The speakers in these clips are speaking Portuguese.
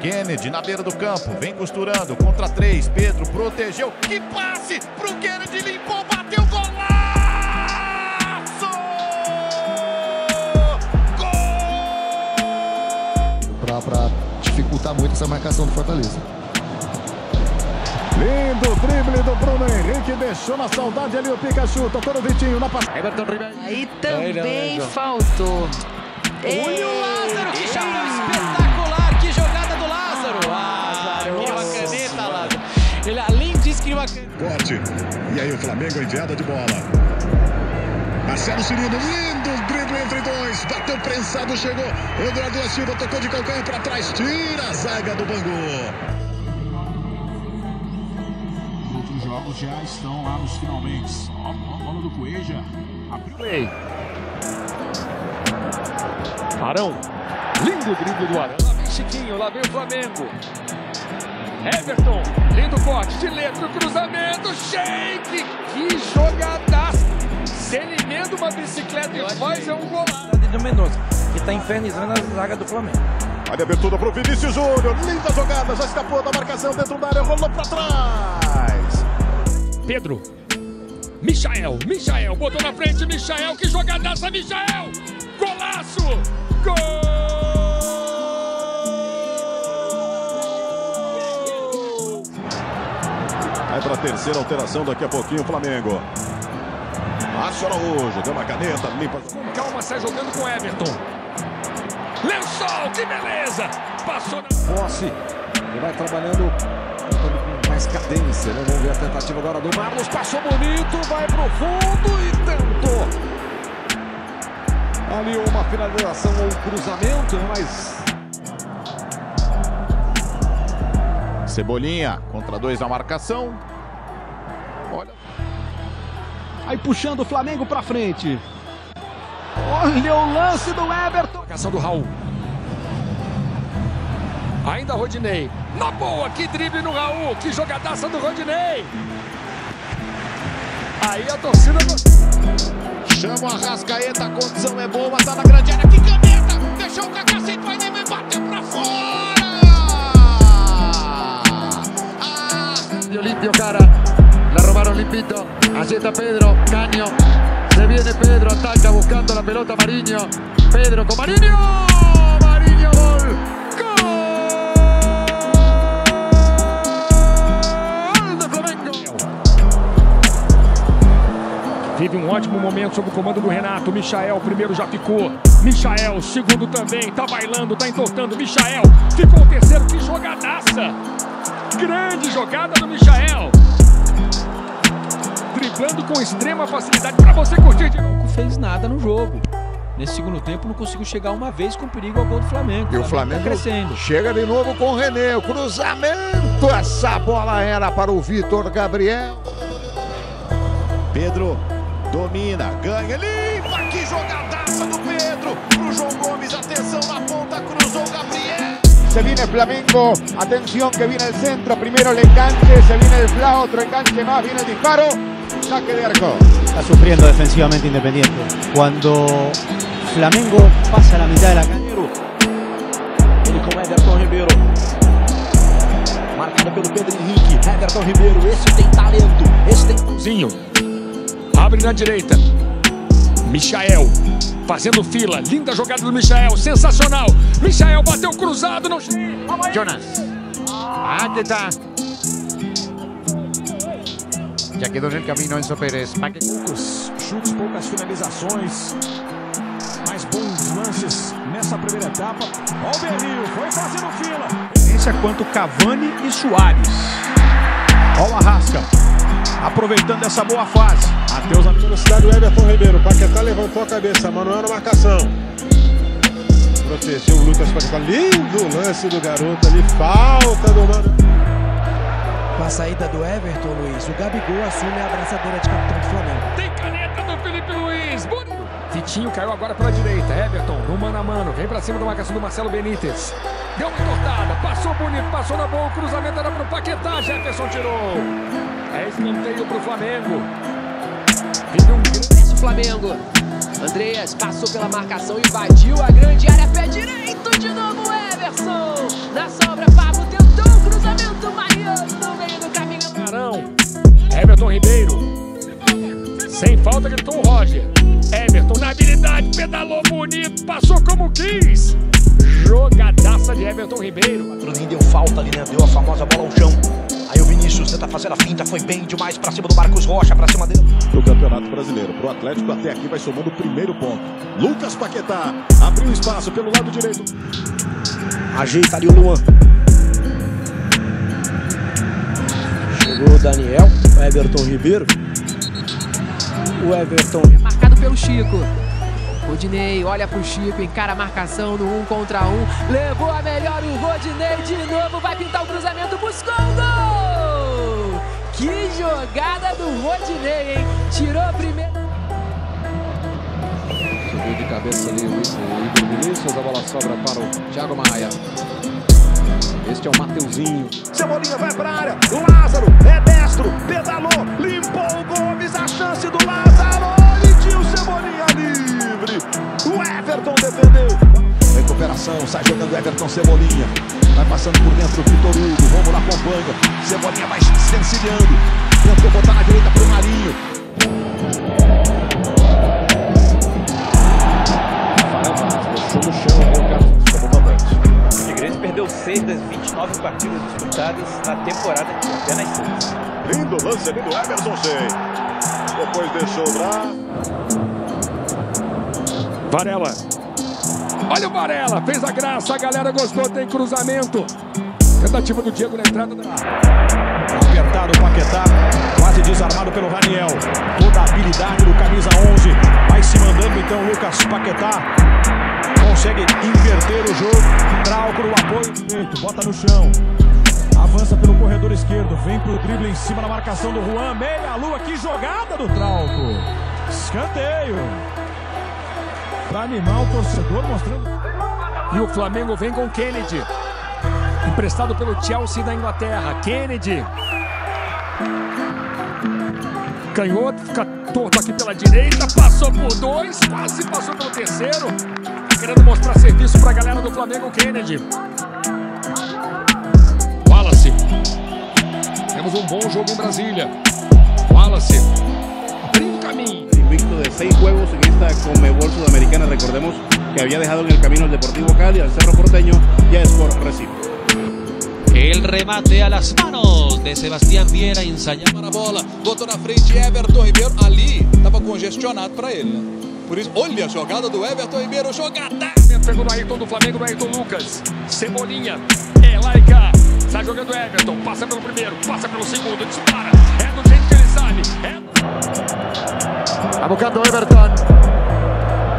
Kennedy na beira do campo, vem costurando, contra três, Pedro protegeu, que passe pro Kennedy, limpou, bateu, golaço! Gol! Para dificultar muito essa marcação do Fortaleza. Lindo drible do Bruno Henrique, deixou na saudade ali o Pikachu, tocou no Vitinho na passada. Aí também faltou. Olha o Lázaro, que chapéu Corte. E aí o Flamengo enviada de bola. Marcelo Cirino, lindo drible entre dois, bateu prensado, chegou. Eduardo da Silva tocou de calcanhar para trás, tira a zaga do Bangu. outros jogos já estão lá nos finalmente. A bola do Coelho. Abriu play. Arão. Lindo drible do Arão. Chiquinho, lá vem o Flamengo. Everton. Lindo corte de letra, cruzamento. Shake. Que jogadaço. Se ele emenda uma bicicleta e faz, é um golaço. Do Mendonça, que está infernizando a zaga do Flamengo. Olha a abertura para o Vinícius Júnior. Linda jogada, já escapou da marcação dentro da área, rolou para trás. Pedro. Michael, Michael, botou na frente, Michael, que jogadaça, Michael! Golaço! Gol! Para a terceira alteração daqui a pouquinho o Flamengo. Márcio Araújo, deu uma caneta, limpa. Com calma, sai jogando com Everton. Lençol, que beleza! Passou na... Posse. Ele vai trabalhando com mais cadência, né? Vamos ver a tentativa agora do Marlos. Passou bonito, vai pro fundo e tentou. Ali uma finalização ou um cruzamento, mas... Cebolinha contra dois na marcação. Aí puxando o Flamengo pra frente. Olha o lance do Everton. Marcação do Raul. Ainda Rodinei. Na boa, que drible no Raul. Que jogadaça do Rodinei. Aí a torcida. Chama o Arrascaeta, a condição é boa, tá na grande área. Que caneta! Deixou o Kaká sem pai nem bateu pra fora! Ah. Limpio cara. Robaron limpito. Allí está Pedro. Caño. Se viene Pedro, ataca buscando la pelota Mariño. Pedro con Mariño. Mariño, gol. Gol do Flamengo. Vive um ótimo momento sob o comando do Renato. Michael, primeiro já ficou. Michael, segundo também. Tá bailando, tá entortando. Michael, ficou o terceiro. Que jogadaça! Grande jogada do Michael driblando com extrema facilidade para você curtir de Não fez nada no jogo. Nesse segundo tempo não conseguiu chegar uma vez com perigo ao gol do Flamengo. E o Flamengo, tá crescendo. chega de novo com o René. O cruzamento. Essa bola era para o Vitor Gabriel. Pedro domina, ganha, limpa. Que jogadaça do Pedro. Pro João Gomes, atenção na ponta, cruzou o Gabriel. Se viene Flamengo, atención que viene el centro, primero el enganche, se viene el fla, otro enganche más, viene el disparo, saque de arco. Está sufriendo defensivamente Independiente. Cuando Flamengo pasa a la mitad de la cancha. Ele com Everton Ribeiro. Marcado pelo Pedro Henrique. Everton Ribeiro, esse tem talento. Esse tem. Zinho. Abre na direita. Michael. Fazendo fila. Linda jogada do Michael. Sensacional. Michael bateu cruzado. No... Jonas. Ahí está. Ya quedó en el camino Enzo Pérez. Poucos chutes, poucas finalizações. Mais bons lances nessa primeira etapa. Olha o Berrio, foi fazendo fila. É quanto Cavani e Soares. Olha o Arrasca. Aproveitando essa boa fase. Matheus na velocidade do Everton Ribeiro. Paquetá levantou a cabeça. Manuel na marcação. Protegeu o Lucas Paquetá. Lindo lance do garoto ali. Falta do Mano. Com a saída do Everton, Luiz, o Gabigol assume a abraçadeira de capitão do Flamengo. Tem caneta do Felipe Luiz. Bonito. Vitinho caiu agora pela direita. Everton, no mano a mano. Vem pra cima da marcação do Marcelo Benítez. Deu uma entortada. Passou bonito, passou na boa. O cruzamento era pro Paquetá. Jefferson tirou. É escanteio pro Flamengo. Um grande Flamengo. Andreas passou pela marcação, invadiu a grande área, pé direito de novo, Everton. Everson. Na sobra, Pablo falta, gritou o Roger. Everton na habilidade, pedalou bonito, passou como quis. Jogadaça de Everton Ribeiro. Bruninho deu falta ali, né? Deu a famosa bola ao chão. Aí o Vinícius tenta fazer a finta, foi bem demais pra cima do Marcos Rocha, pra cima dele. Pro Campeonato Brasileiro. Pro Atlético até aqui vai somando o primeiro ponto. Lucas Paquetá abriu espaço pelo lado direito. Ajeita ali o Luan. Chegou o Daniel, Everton Ribeiro. O Everton. Marcado pelo Chico. Rodinei olha pro Chico, encara a marcação no um contra um. Levou a melhor o Rodinei de novo, vai pintar o cruzamento, buscou o gol! Que jogada do Rodinei, hein? Tirou a primeira. Subiu de cabeça ali o Igor Vinícius, a bola sobra para o Thiago Maia. Este é o Mateuzinho. Cebolinha vai pra área. O Lázaro é destro, pedalou, limpou o Gomes, do Lázaro. E tinha o Cebolinha livre. O Everton defendeu. Recuperação, sai jogando Everton Cebolinha. Vai passando por dentro o Vitor Hugo. Vamos lá, acompanha. Cebolinha vai se encilhando. Tentou botar na direita pro Marinho. Rafael Vaz deixou no chão o Carlos perdeu 6 das 29 partidas disputadas na temporada de apenas 6. Lindo lance ali do Everson Shea. Depois deixou o braço. Varela. Olha o Varela, fez a graça, a galera gostou, tem cruzamento. Tentativa do Diego na entrada da Apertado o Paquetá, quase desarmado pelo Raniel. Toda a habilidade do camisa 11. Vai se mandando então o Lucas Paquetá. Consegue inverter o jogo. Trauco no apoio. Bota no chão. Vem pro drible em cima da marcação do Juan. Meia lua. Que jogada do Trauco. Escanteio. Pra animar o torcedor mostrando. E o Flamengo vem com Kennedy. Emprestado pelo Chelsea da Inglaterra. Kennedy. Canhoto, fica torto aqui pela direita. Passou por dois, quase passou pelo terceiro. Querendo mostrar serviço pra galera do Flamengo, Kennedy. Temos um bom jogo em Brasília. Wallace. Abrindo caminho. Invicto de seis juegos en esta Conmebol Sudamericana. Recordemos que había dejado en el camino el Deportivo Cali, al Cerro Porteño y a Sport Recife. El remate a las manos de Sebastián Vieira ensaiando. Para a bola, botou na frente Everton Ribeiro. Ali estava congestionado para ele. Por isso, olha a jogada do Everton Ribeiro, jogada! Pegou no Ayrton do Flamengo, no Ayrton Lucas. Cebolinha, é Laica. Sai jogando Everton, passa pelo primeiro, passa pelo segundo, dispara. É do jeito que ele sabe. É... Está buscando Everton.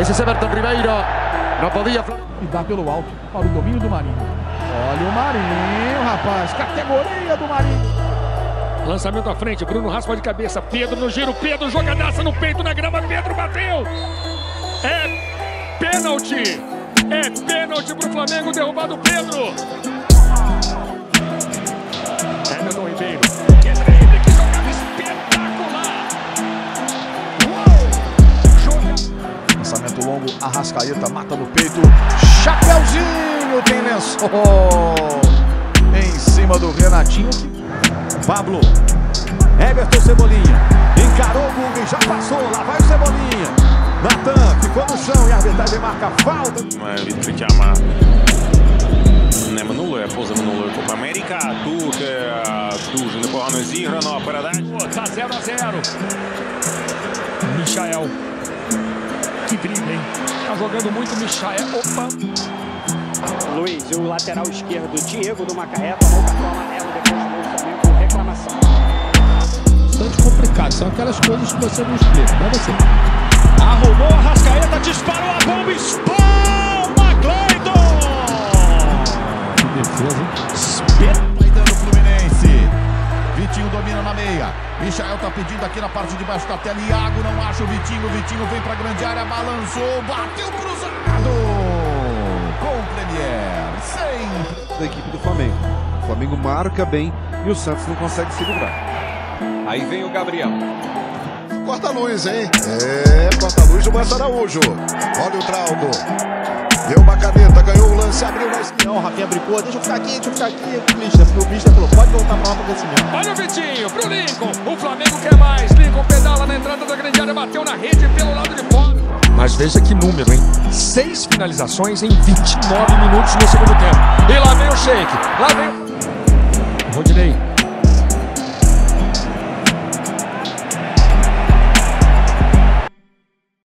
Ese es Everton Ribeiro. No podía. E dá pelo alto para o domínio do Marinho. Olha o Marinho, rapaz. Categoria do Marinho. Lançamento à frente, Bruno raspa de cabeça. Pedro no giro, Pedro jogadaça no peito na grama. Pedro bateu. É pênalti. É pênalti pro Flamengo, derrubado o Pedro. longo, Arrascaeta mata no peito. Chapeuzinho tem lençol. Em cima do Renatinho. Pablo. Everton Cebolinha. Encarou o Guga já passou. Lá vai o Cebolinha. Natan ficou no chão e a arbitragem marca falta. Відкриттями не минулої, а позаминулої Копа Америка. Тут е, дуже непогано зіграно. Передача. Tá 0 a 0. Michael. Que drible, hein? Tá jogando muito Michael. Opa. Luiz, o lateral esquerdo, Diego do Macaé, tomou cartão amarelo depois do Flamengo com reclamação. Bastante complicado, são aquelas coisas que você não explica, mas você. Meia. Michael tá pedindo aqui na parte de baixo da tela. Iago não acha o Vitinho. O Vitinho vem pra grande área, balançou, bateu cruzado. Com o Premier. Sempre. Da equipe do Flamengo. O Flamengo marca bem e o Santos não consegue se livrar. Aí vem o Gabriel. Corta-luz, hein? É, corta-luz do Araújo. Olha o Trauco. Deu uma caneta, ganhou o lance, abriu na esquina. O Rafinha brincou, deixa eu ficar aqui, deixa eu ficar aqui. O Mister, o falou, pode voltar pra lá pro crescimento. Olha o Vitinho, pro Lincoln. O Flamengo quer mais. Lincoln pedala na entrada da grande área, bateu na rede pelo lado de fora. Mas veja que número, hein? Seis finalizações em 29 minutos no segundo tempo. E lá vem o Sheik. Lá vem o... Rodinei